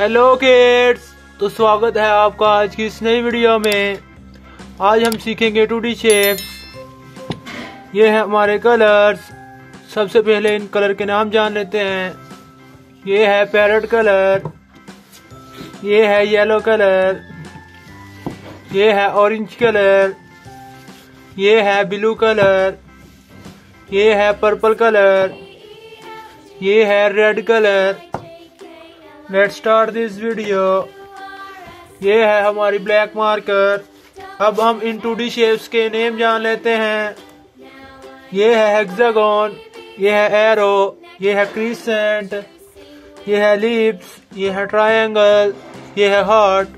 Hello cats تو سواگت ہے آپ کا آج کی اس نئی ویڈیو میں۔ آج ہم سیکھیں گے ٹو ڈی شیپس یہ ہے ہمارے کلرز سب سے پہلے ان کلر کے نام جان لیتے ہیں۔ یہ ہے پیرٹ کلر یہ ہے یلو کلر یہ ہے اورنج کلر یہ ہے بلو کلر یہ ہے پرپل کلر یہ ہے red colour let's start this video یہ ہے ہماری بلیک مارکر اب ہم ان ٹو ڈی شیپس کے نیم جان لیتے ہیں. یہ ہے ہیگزاگون یہ ہے ایرو یہ ہے کریسنٹ یہ ہے لیپس یہ ہے ٹرائنگل یہ ہے ہارٹ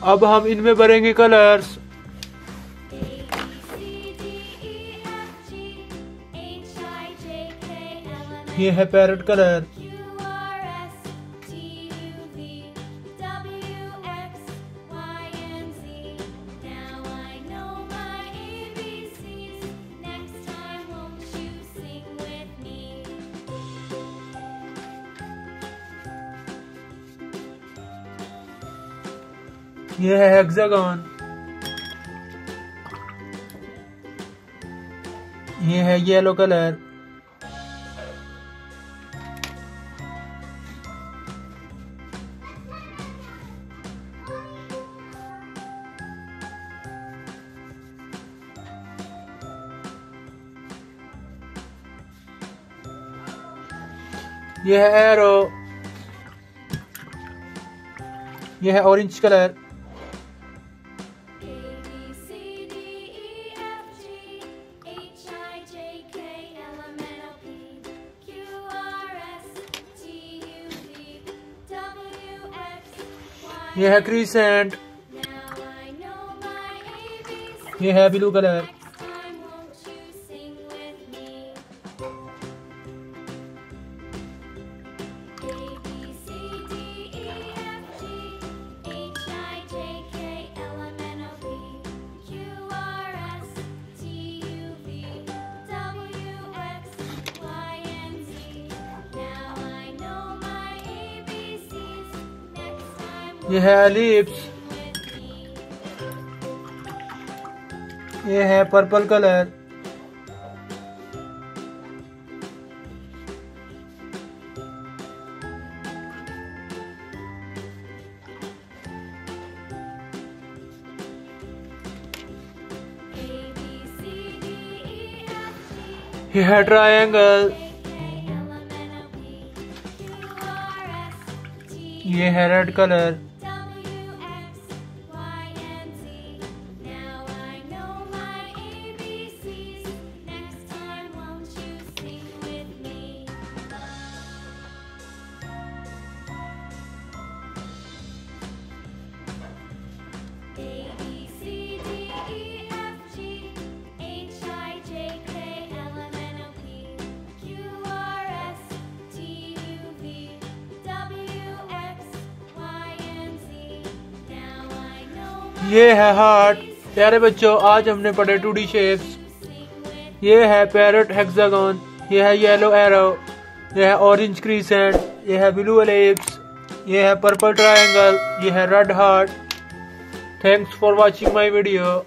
اب ہم ان میں بھریں گے کلرز۔ یہ ہے پیرٹ کلر۔ یہ ہے ہیگزاگون یہ ہے یلو کلر یہ ہے ایرو یہ ہے اورنج کلر یہ ہے کریسنٹ یہ ہے بلو کلر۔ یہ ہے لیپس۔ یہ ہے پرپل کلر۔ یہ ہے ٹرائنگل یہ ہے ریڈ کلر یہ ہے ہارٹ۔ پیارے بچوں، آج ہم نے پڑھے ٹو ڈی شیپس۔ یہ ہے پیرٹ ہیگزاگون یہ ہے یلو ایرو۔ یہ ہے اورنج کریسنٹ یہ ہے بلو الیپس۔ یہ ہے پرپل ٹرائنگل۔ یہ ہے red heart. Thanks for watching my video